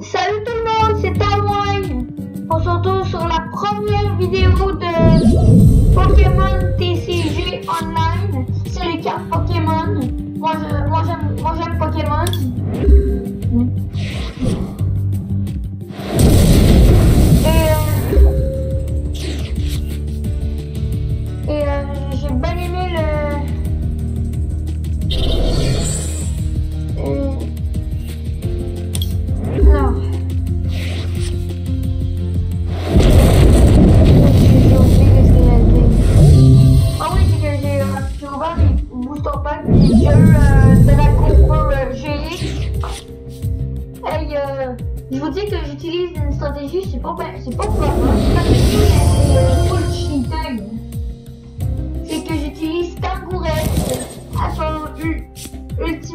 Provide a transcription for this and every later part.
Salut tout le monde, c'est Tamoine. On se retrouve sur la première vidéo de Pokémon TCG Online. C'est les cartes Pokémon. Moi, j'aime Pokémon.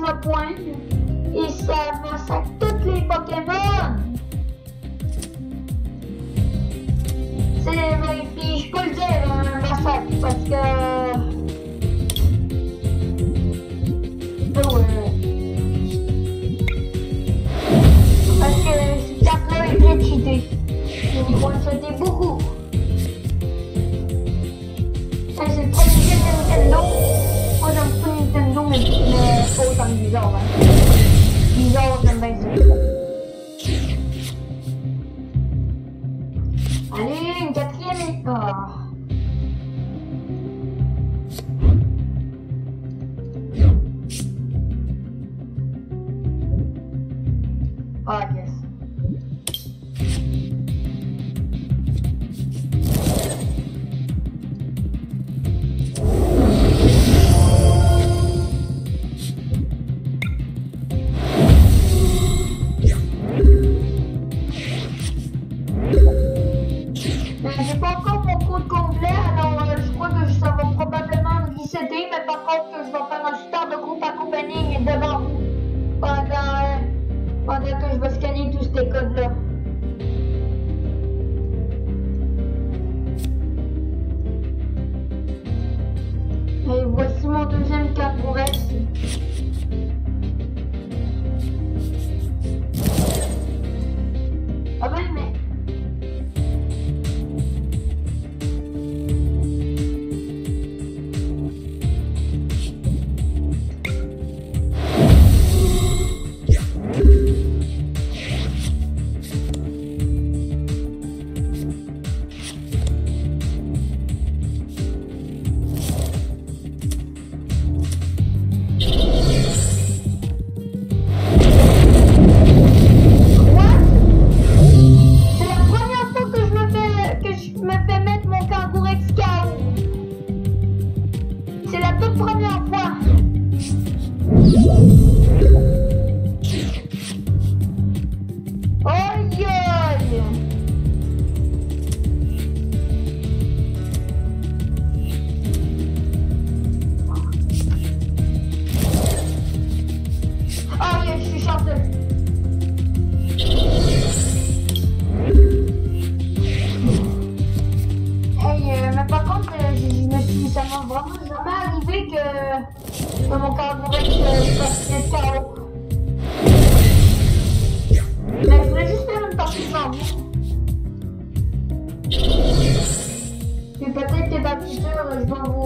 à point. Et ça massacre tous les Pokémon. C'est. Puis je peux le dire, euh, massacre, parce que. Euh, parce que cette carte-là est bien cheatée. Je me crois beaucoup. Ça, c'est 勾上肌肉了，肌肉还没恢复。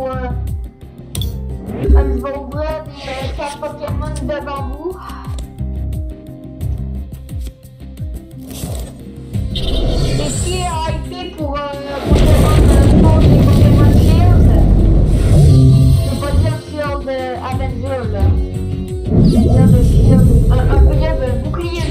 ou un de Pokémon de bambou. Et si pour Pokémon Gold et Pokémon Shield, je peux dire Shield Avenger là. Shield, Shield, un, un bouclier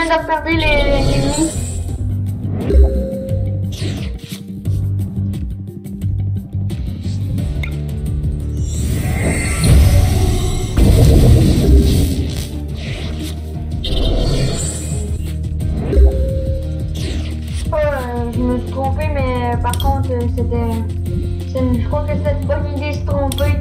permet d'attarder les euh, je me suis trompé, mais euh, par contre, euh, c'était. Je crois que cette bonne idée se tromper.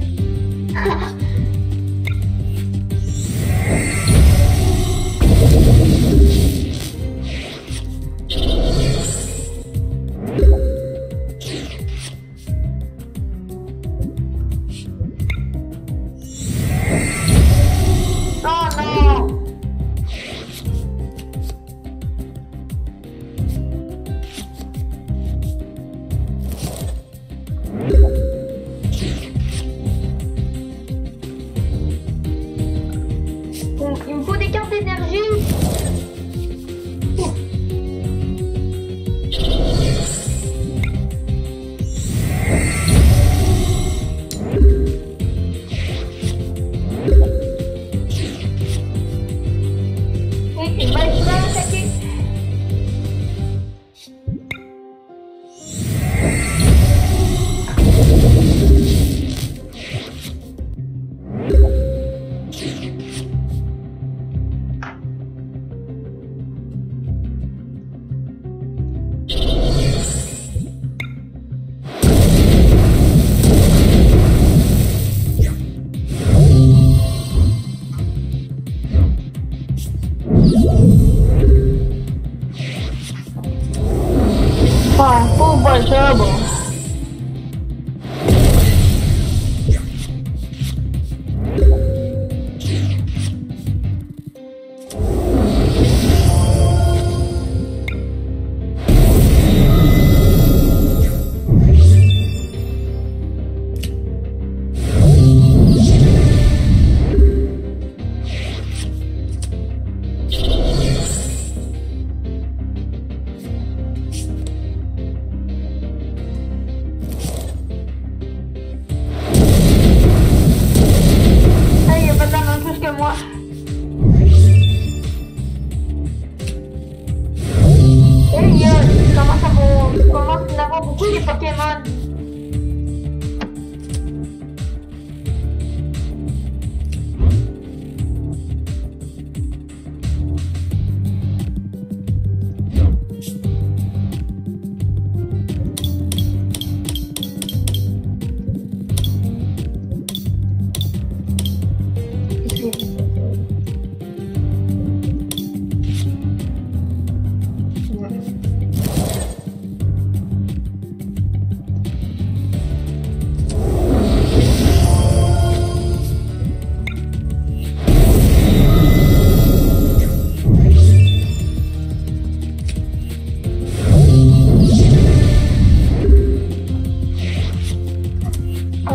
Con.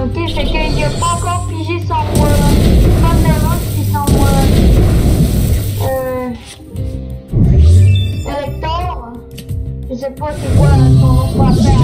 ok, c'est qu'il n'y a pas encore pigé sans moi. Là. Pas de l'autre qui sans moi. Là. Euh. Euh, Thor, je sais pas c'est quoi là, qu'on va faire.